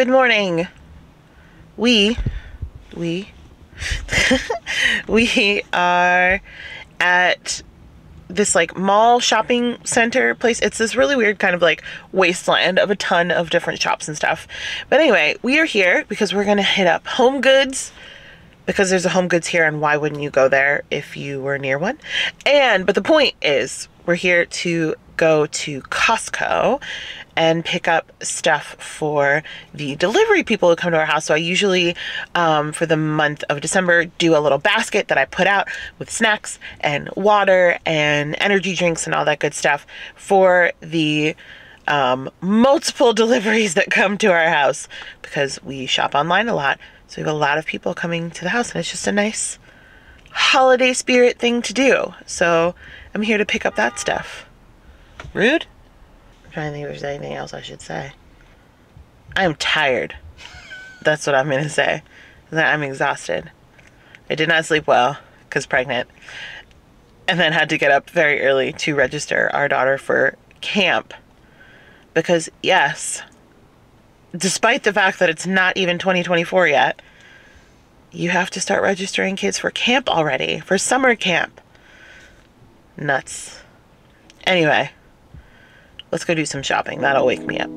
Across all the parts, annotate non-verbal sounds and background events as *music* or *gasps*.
good morning. We, we, *laughs* we are at this like mall shopping center place. It's this really weird kind of like wasteland of a ton of different shops and stuff. But anyway, we are here because we're gonna hit up Home Goods because there's a Home Goods here, and why wouldn't you go there if you were near one? And but the point is, we're here to go to Costco and pick up stuff for the delivery people who come to our house. So I usually, um, for the month of December, do a little basket that I put out with snacks and water and energy drinks and all that good stuff for the um, multiple *laughs* deliveries that come to our house because we shop online a lot. So we have a lot of people coming to the house, and it's just a nice holiday spirit thing to do. So I'm here to pick up that stuff. Rude? I'm trying to think if there's anything else I should say. I'm tired. That's what I'm going to say. That I'm exhausted. I did not sleep well because pregnant. And then had to get up very early to register our daughter for camp. Because, yes, despite the fact that it's not even 2024 yet, you have to start registering kids for camp already, for summer camp. Nuts. Anyway, let's go do some shopping. That'll wake me up.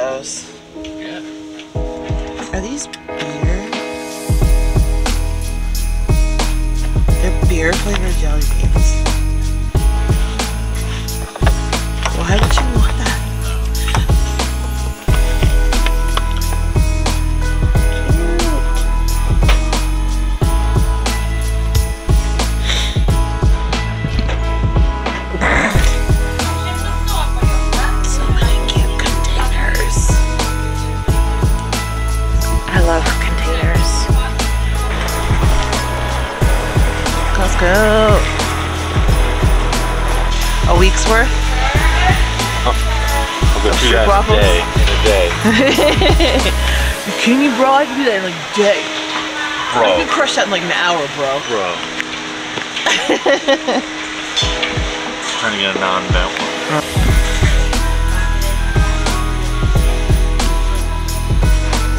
Those? Yeah. Are these beer? They're beer flavored jelly beans. Why would you A week's worth? I'll go through Strip that in a day. In a day. *laughs* Can you, bro? I can do that in like a day. I can Bro. crush that in like an hour, bro. Bro. *laughs* Trying to get a non-bent one.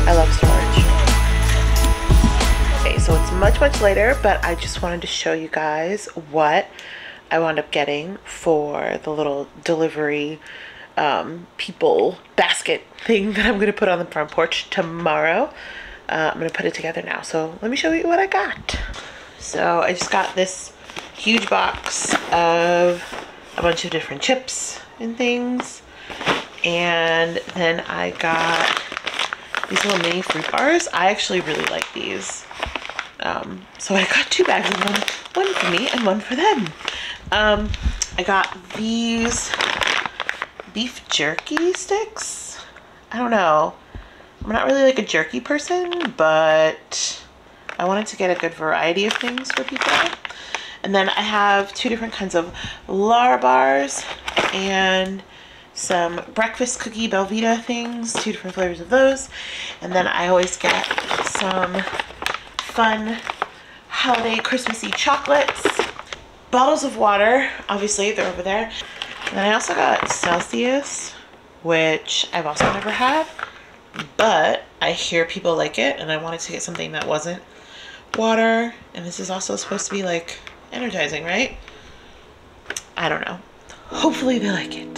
I love storage. Okay, so it's much, much later, but I just wanted to show you guys what I wound up getting for the little delivery um, people basket thing *laughs* that I'm going to put on the front porch tomorrow. Uh, I'm going to put it together now. So let me show you what I got. So I just got this huge box of a bunch of different chips and things. And then I got these little mini fruit bars. I actually really like these. Um, so I got two bags of them, one for me and one for them. Um, I got these beef jerky sticks. I don't know. I'm not really like a jerky person, but I wanted to get a good variety of things for people. And then I have two different kinds of Lara bars and some breakfast cookie Belvita things, two different flavors of those. And then I always get some fun holiday Christmassy chocolates, bottles of water, obviously they're over there. And then I also got Celsius, which I've also never had, but I hear people like it and I wanted to get something that wasn't water. And this is also supposed to be like energizing, right? I don't know. Hopefully they like it.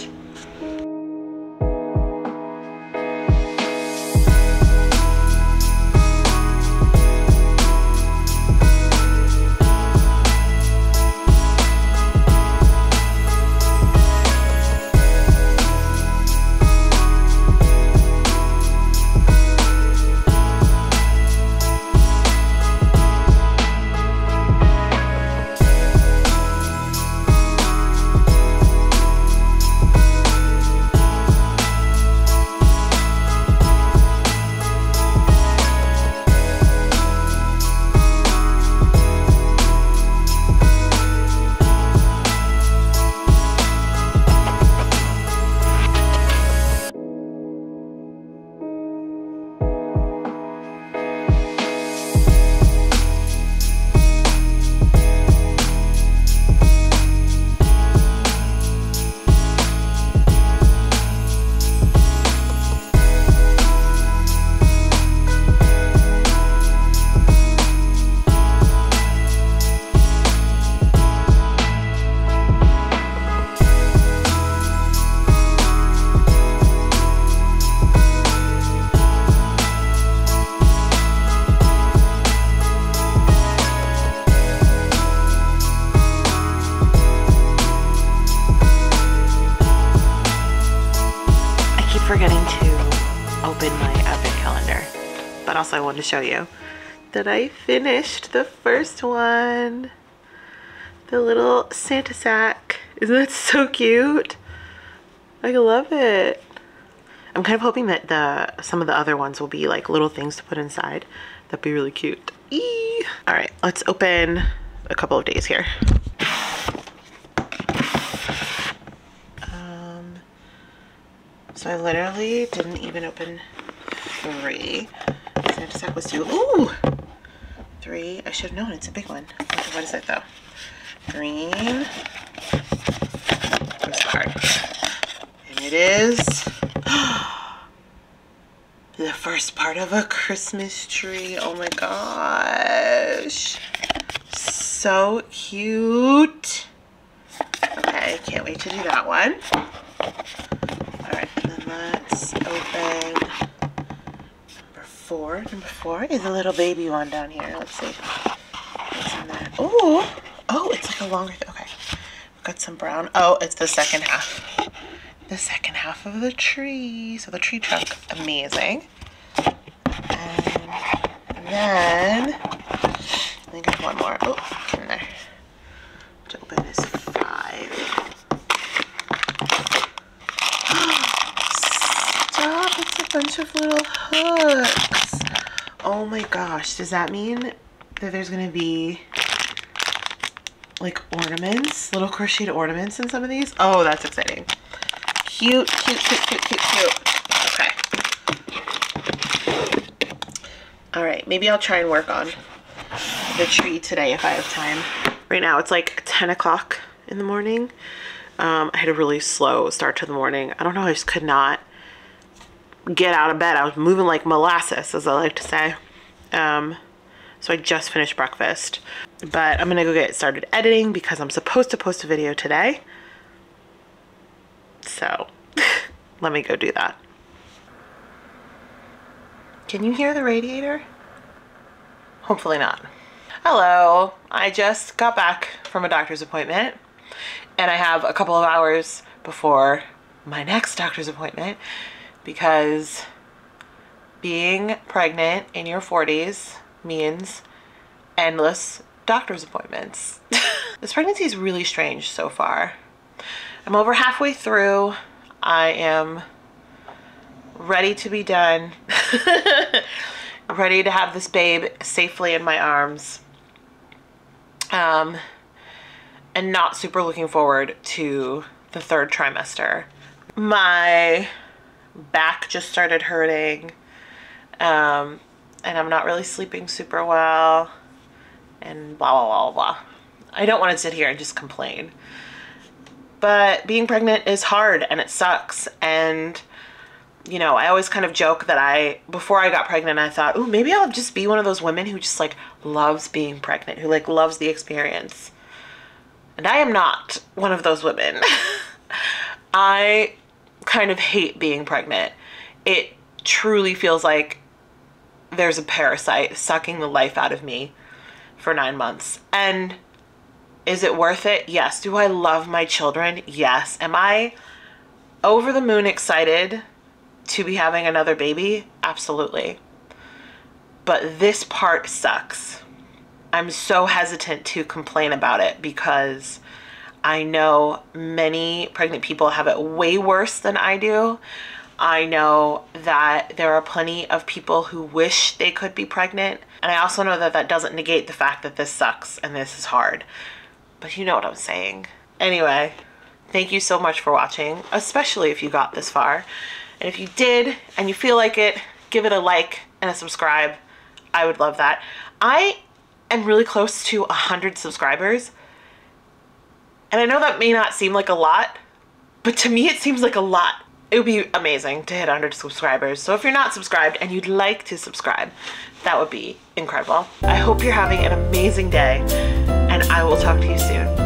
Also I wanted to show you that I finished the first one. The little Santa sack. Isn't that so cute? I love it. I'm kind of hoping that the some of the other ones will be like little things to put inside. That'd be really cute. Eee. All right, let's open a couple of days here. Um, so I literally didn't even open three. Santa sack was two. Ooh, three. I should have known. It's a big one. Okay, what is it though? Green. This card. And it is *gasps* the first part of a Christmas tree. Oh my gosh. So cute. Okay, can't wait to do that one. Alright, then let's open four. Number four is a little baby one down here. Let's see. What's in there? Oh, oh, it's like a longer, okay. We've Got some brown. Oh, it's the second half. The second half of the tree. So the tree trunk, amazing. And then, I think I have one more. Oh, get in there. To open is five. Stop, it's a bunch of little hooks. Oh my gosh, does that mean that there's gonna be like ornaments, little crocheted ornaments in some of these? Oh, that's exciting. Cute, cute, cute, cute, cute, cute. Okay. All right, maybe I'll try and work on the tree today if I have time. Right now it's like 10 o'clock in the morning. Um, I had a really slow start to the morning. I don't know, I just could not get out of bed. I was moving like molasses, as I like to say. Um, so I just finished breakfast. But I'm gonna go get started editing because I'm supposed to post a video today. So *laughs* let me go do that. Can you hear the radiator? Hopefully not. Hello, I just got back from a doctor's appointment and I have a couple of hours before my next doctor's appointment because being pregnant in your 40s means endless doctor's appointments. *laughs* this pregnancy is really strange so far. I'm over halfway through. I am ready to be done. *laughs* ready to have this babe safely in my arms. Um, and not super looking forward to the third trimester. My back just started hurting. Um, and I'm not really sleeping super well. And blah, blah, blah, blah. I don't want to sit here and just complain. But being pregnant is hard and it sucks. And, you know, I always kind of joke that I, before I got pregnant, I thought, oh, maybe I'll just be one of those women who just like loves being pregnant, who like loves the experience. And I am not one of those women. *laughs* I kind of hate being pregnant. It truly feels like there's a parasite sucking the life out of me for nine months. And is it worth it? Yes. Do I love my children? Yes. Am I over the moon excited to be having another baby? Absolutely. But this part sucks. I'm so hesitant to complain about it because I know many pregnant people have it way worse than I do. I know that there are plenty of people who wish they could be pregnant. And I also know that that doesn't negate the fact that this sucks and this is hard. But you know what I'm saying. Anyway, thank you so much for watching, especially if you got this far. And if you did and you feel like it, give it a like and a subscribe. I would love that. I am really close to 100 subscribers. And I know that may not seem like a lot, but to me it seems like a lot it would be amazing to hit 100 subscribers. So if you're not subscribed and you'd like to subscribe, that would be incredible. I hope you're having an amazing day and I will talk to you soon.